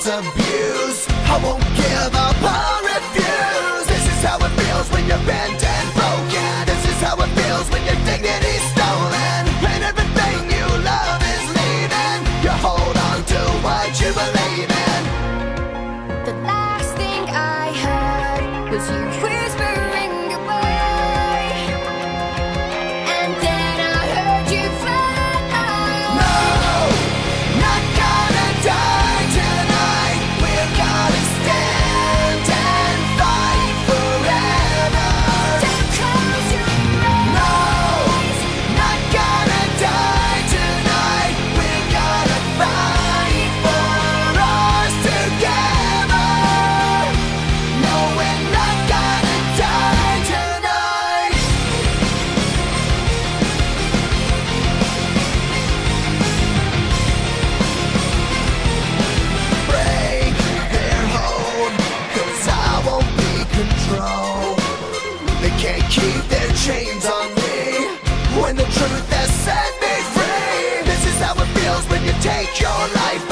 world's abuse. I won't give up or refuse. This is how it feels when you're bent and broken. This is how it feels when your dignity's stolen. And everything you love is leaving. You hold on to what you believe keep their chains on me. When the truth has set me free This is how it feels when you take your life